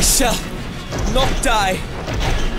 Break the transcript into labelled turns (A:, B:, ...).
A: I shall not die.